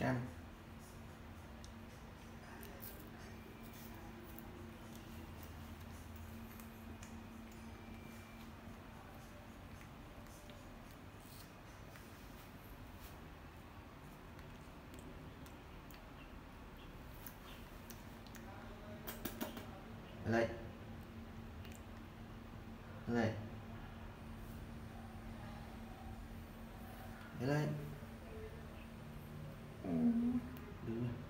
cam lại lại lại 嗯。明白